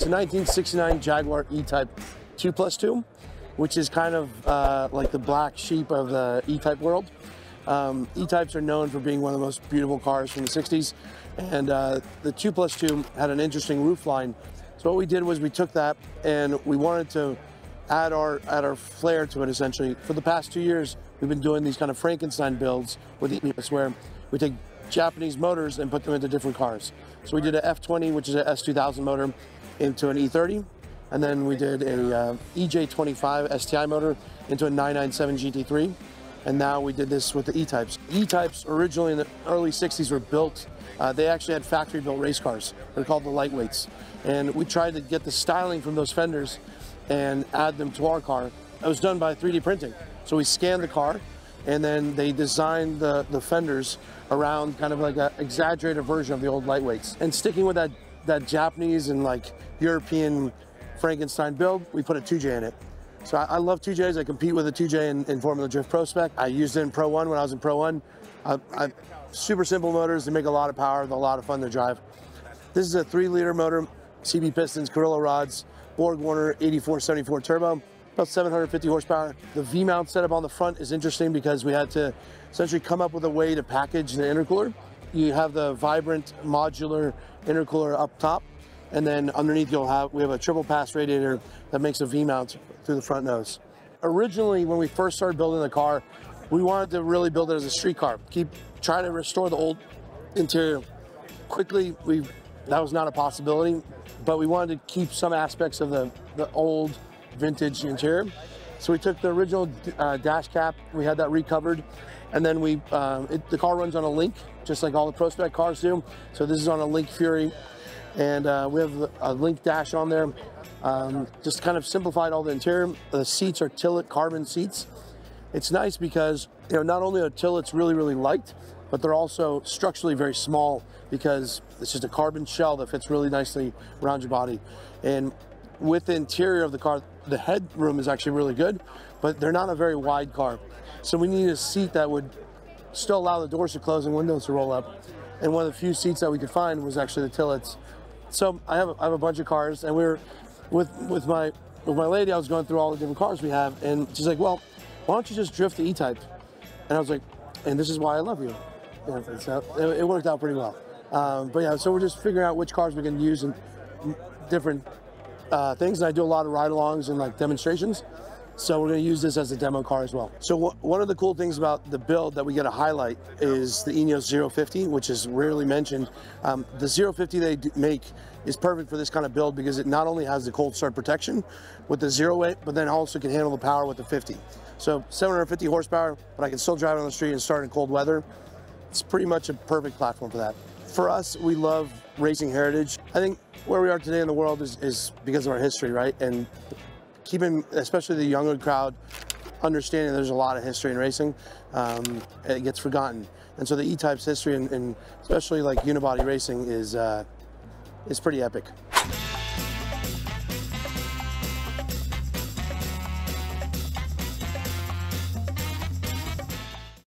It's a 1969 Jaguar E-Type 2 plus 2, which is kind of uh, like the black sheep of the E-Type world. Um, E-Types are known for being one of the most beautiful cars from the 60s, and uh, the 2 plus 2 had an interesting roof line. So what we did was we took that and we wanted to add our add our flair to it essentially. For the past two years, we've been doing these kind of Frankenstein builds with EMS where we take Japanese motors and put them into different cars. So we did a F20, which is a S2000 motor, into an E30, and then we did a uh, EJ25 STI motor into a 997 GT3, and now we did this with the E-Types. E-Types originally in the early 60s were built, uh, they actually had factory-built race cars. They're called the lightweights. And we tried to get the styling from those fenders and add them to our car. It was done by 3D printing. So we scanned the car, and then they designed the, the fenders around kind of like an exaggerated version of the old lightweights. And sticking with that, that Japanese and like European Frankenstein build, we put a 2J in it. So I, I love 2Js. I compete with a 2J in, in, Formula Drift Pro Spec. I used it in Pro 1 when I was in Pro 1. I, I, super simple motors. They make a lot of power. They're a lot of fun to drive. This is a 3 liter motor, CP pistons, Carrillo rods, Borg Warner 8474 turbo about 750 horsepower. The V-mount setup on the front is interesting because we had to essentially come up with a way to package the intercooler. You have the vibrant modular intercooler up top, and then underneath you'll have, we have a triple pass radiator that makes a V-mount through the front nose. Originally, when we first started building the car, we wanted to really build it as a street car. Keep trying to restore the old interior. Quickly, we that was not a possibility, but we wanted to keep some aspects of the, the old vintage interior. So we took the original uh, dash cap, we had that recovered, and then we uh, it, the car runs on a link, just like all the Pro Spec cars do. So this is on a Link Fury, and uh, we have a link dash on there. Um, just kind of simplified all the interior. The seats are Tillett carbon seats. It's nice because you know not only are Tillets really really light, but they're also structurally very small because it's just a carbon shell that fits really nicely around your body. And with the interior of the car, the headroom is actually really good, but they're not a very wide car. So we need a seat that would still allow the doors to close and windows to roll up. And one of the few seats that we could find was actually the Tillets. So I have, I have a bunch of cars, and we were with with my with my lady. I was going through all the different cars we have, and she's like, "Well, why don't you just drift the E-Type?" And I was like, "And this is why I love you." So it, it worked out pretty well. Um, but yeah, so we're just figuring out which cars we can use in different uh, things, and I do a lot of ride-alongs and like demonstrations. So we're going to use this as a demo car as well. So one of the cool things about the build that we get to highlight is the Eneos 050, which is rarely mentioned. Um, the 050 they make is perfect for this kind of build because it not only has the cold start protection with the zero weight, but then also can handle the power with the 50. So 750 horsepower, but I can still drive it on the street and start in cold weather. It's pretty much a perfect platform for that. For us, we love racing heritage. I think where we are today in the world is, is because of our history, right? And keeping, especially the younger crowd, understanding there's a lot of history in racing, um, it gets forgotten. And so the E-Type's history, and, especially like unibody racing, is uh, is pretty epic.